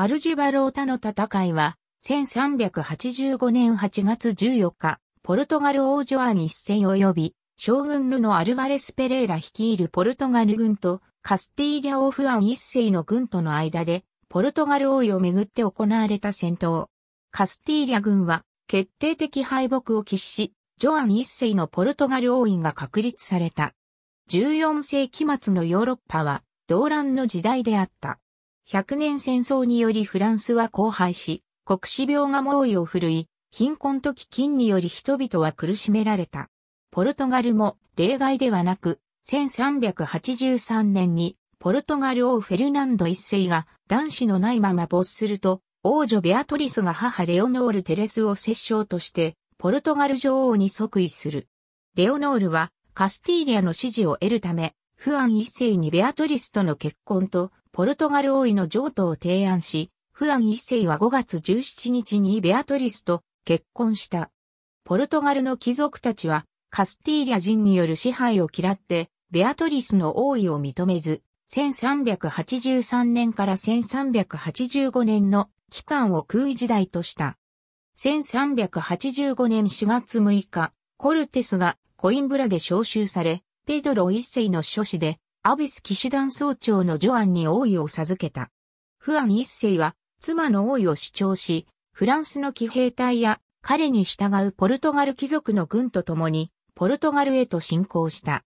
アルジュバロータの戦いは、1385年8月14日、ポルトガル王女アン一世及び、将軍ルのアルバレス・ペレーラ率いるポルトガル軍と、カスティーリャ王フアン一世の軍との間で、ポルトガル王位をめぐって行われた戦闘。カスティーリャ軍は、決定的敗北を喫し、ジョアン一世のポルトガル王位が確立された。14世紀末のヨーロッパは、動乱の時代であった。百年戦争によりフランスは荒廃し、国死病が猛威を振るい、貧困と飢饉により人々は苦しめられた。ポルトガルも例外ではなく、1383年にポルトガル王フェルナンド一世が男子のないまま没すると、王女ベアトリスが母レオノール・テレスを摂政として、ポルトガル女王に即位する。レオノールはカスティーリアの支持を得るため、フアン一世にベアトリスとの結婚とポルトガル王位の譲渡を提案し、フアン一世は5月17日にベアトリスと結婚した。ポルトガルの貴族たちはカスティーリャ人による支配を嫌ってベアトリスの王位を認めず、1383年から1385年の期間を空位時代とした。1385年4月6日、コルテスがコインブラで招集され、ペドロ一世の諸子でアビス騎士団総長のジョアンに王位を授けた。フアン一世は妻の王位を主張し、フランスの騎兵隊や彼に従うポルトガル貴族の軍と共にポルトガルへと侵攻した。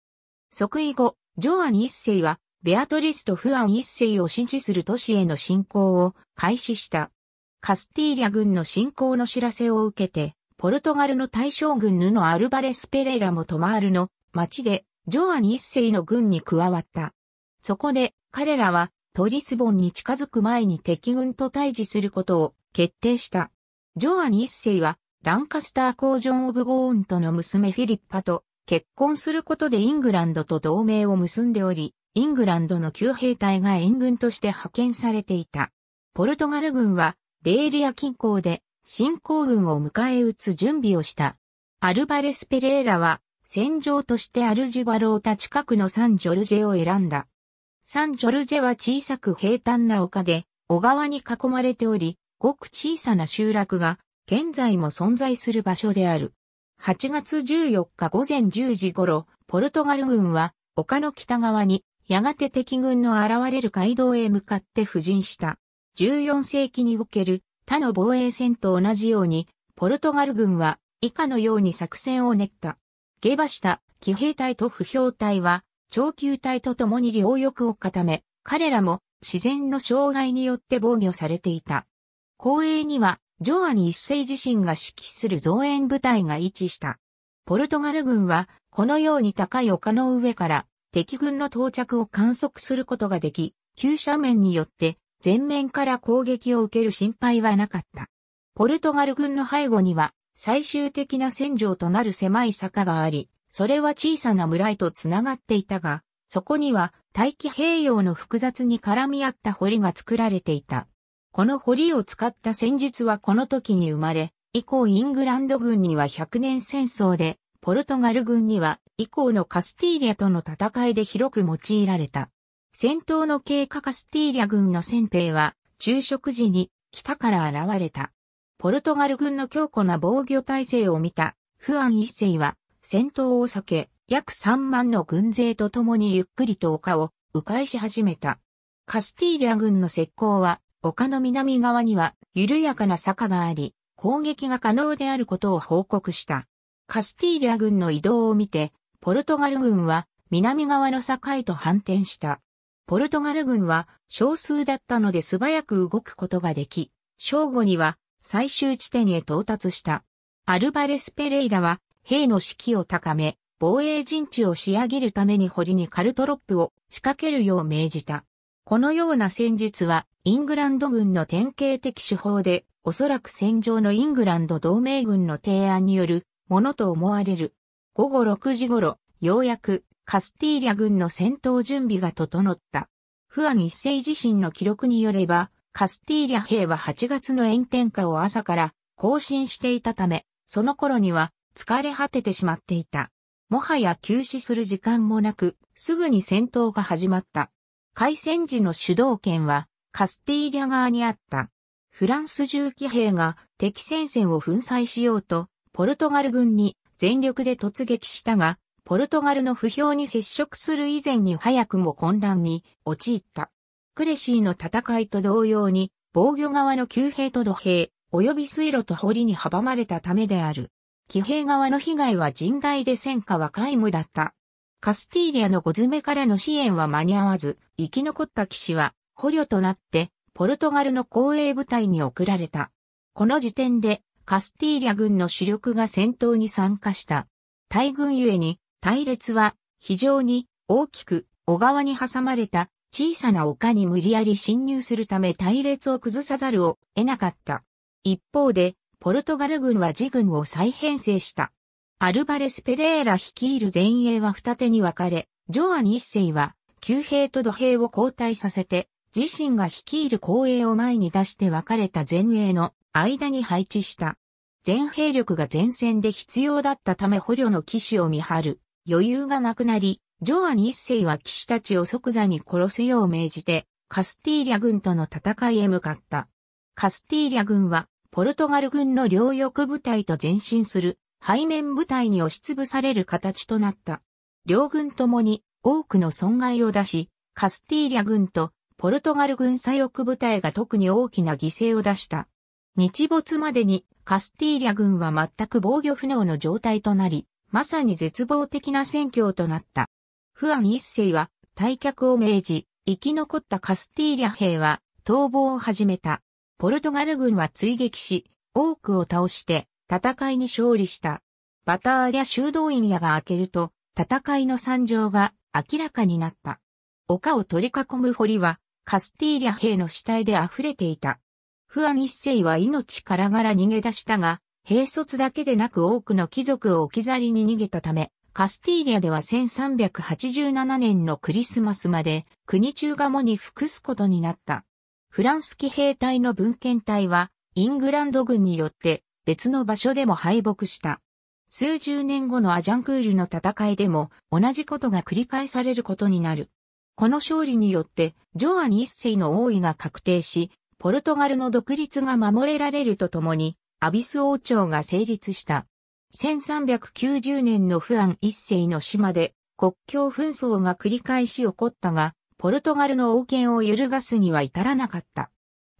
即位後、ジョアン一世はベアトリスとフアン一世を支持する都市への侵攻を開始した。カスティーリャ軍の侵攻の知らせを受けて、ポルトガルの大将軍ヌのアルバレス・ペレイラもトマールの町でジョアン一世の軍に加わった。そこで彼らはトリスボンに近づく前に敵軍と対峙することを決定した。ジョアン一世はランカスター公ジョン・オブ・ゴーンとの娘フィリッパと結婚することでイングランドと同盟を結んでおり、イングランドの旧兵隊が援軍として派遣されていた。ポルトガル軍はレーリア近郊で侵攻軍を迎え撃つ準備をした。アルバレス・ペレーラは戦場としてアルジュバロータ近くのサンジョルジェを選んだ。サンジョルジェは小さく平坦な丘で、小川に囲まれており、ごく小さな集落が現在も存在する場所である。8月14日午前10時頃、ポルトガル軍は丘の北側にやがて敵軍の現れる街道へ向かって布陣した。14世紀における他の防衛戦と同じように、ポルトガル軍は以下のように作戦を練った。下馬した騎兵隊と不評隊は、長球隊と共に両翼を固め、彼らも自然の障害によって防御されていた。後衛には、ジョアニ一世自身が指揮する増援部隊が位置した。ポルトガル軍は、このように高い丘の上から敵軍の到着を観測することができ、急斜面によって前面から攻撃を受ける心配はなかった。ポルトガル軍の背後には最終的な戦場となる狭い坂があり、それは小さな村へと繋がっていたが、そこには大気平洋の複雑に絡み合った堀が作られていた。この堀を使った戦術はこの時に生まれ、以降イングランド軍には100年戦争で、ポルトガル軍には以降のカスティーリャとの戦いで広く用いられた。戦闘の経過カスティーリャ軍の戦兵は、昼食時に北から現れた。ポルトガル軍の強固な防御体制を見たフアン一世は戦闘を避け約3万の軍勢と共にゆっくりと丘を迂回し始めた。カスティーリャ軍の石膏は丘の南側には緩やかな坂があり攻撃が可能であることを報告した。カスティーリャ軍の移動を見てポルトガル軍は南側の境と反転した。ポルトガル軍は少数だったので素早く動くことができ、正午には最終地点へ到達した。アルバレス・ペレイラは兵の士気を高め、防衛陣地を仕上げるために堀にカルトロップを仕掛けるよう命じた。このような戦術はイングランド軍の典型的手法で、おそらく戦場のイングランド同盟軍の提案によるものと思われる。午後6時頃、ようやくカスティーリャ軍の戦闘準備が整った。フアン一世自身の記録によれば、カスティーリャ兵は8月の炎天下を朝から更新していたため、その頃には疲れ果ててしまっていた。もはや休止する時間もなく、すぐに戦闘が始まった。開戦時の主導権は、カスティーリャ側にあった。フランス重騎兵が敵戦線を粉砕しようと、ポルトガル軍に全力で突撃したが、ポルトガルの不評に接触する以前に早くも混乱に陥った。クレシーの戦いと同様に、防御側の旧兵と土兵、及び水路と堀に阻まれたためである。騎兵側の被害は甚大で戦火は皆無だった。カスティーリアの小詰めからの支援は間に合わず、生き残った騎士は捕虜となって、ポルトガルの公営部隊に送られた。この時点で、カスティーリャ軍の主力が戦闘に参加した。大軍ゆえに、隊列は非常に大きく小川に挟まれた小さな丘に無理やり侵入するため隊列を崩さざるを得なかった。一方で、ポルトガル軍は自軍を再編成した。アルバレス・ペレーラ率いる前衛は二手に分かれ、ジョアン一世は、旧兵と土兵を交代させて、自身が率いる後衛を前に出して分かれた前衛の間に配置した。全兵力が前線で必要だったため捕虜の騎士を見張る余裕がなくなり、ジョアン一世は騎士たちを即座に殺すよう命じて、カスティーリャ軍との戦いへ向かった。カスティーリャ軍は、ポルトガル軍の両翼部隊と前進する背面部隊に押しつぶされる形となった。両軍ともに多くの損害を出し、カスティーリャ軍とポルトガル軍左翼部隊が特に大きな犠牲を出した。日没までにカスティーリャ軍は全く防御不能の状態となり、まさに絶望的な戦況となった。フアン一世は退却を命じ、生き残ったカスティーリャ兵は逃亡を始めた。ポルトガル軍は追撃し、多くを倒して戦いに勝利した。バターリャ修道院屋が開けると、戦いの惨状が明らかになった。丘を取り囲む堀は、カスティーリャ兵の死体で溢れていた。フアン一世は命からがら逃げ出したが、兵卒だけでなく多くの貴族を置き去りに逃げたため、カスティーリャでは1387年のクリスマスまで国中がもに服すことになった。フランス騎兵隊の文献隊はイングランド軍によって別の場所でも敗北した。数十年後のアジャンクールの戦いでも同じことが繰り返されることになる。この勝利によってジョアン一世の王位が確定し、ポルトガルの独立が守れられるとともに、アビス王朝が成立した。1390年のフアン一世の島で国境紛争が繰り返し起こったが、ポルトガルの王権を揺るがすには至らなかった。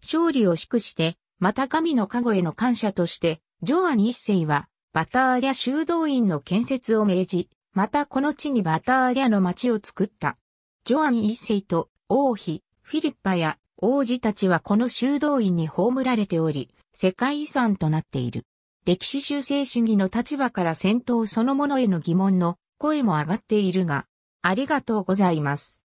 勝利を祝してまた神の加護への感謝として、ジョアン一世は、バターリャ修道院の建設を命じ、またこの地にバターリャの町を作った。ジョアン一世と王妃、フィリッパや王子たちはこの修道院に葬られており、世界遺産となっている。歴史修正主義の立場から戦闘そのものへの疑問の声も上がっているが、ありがとうございます。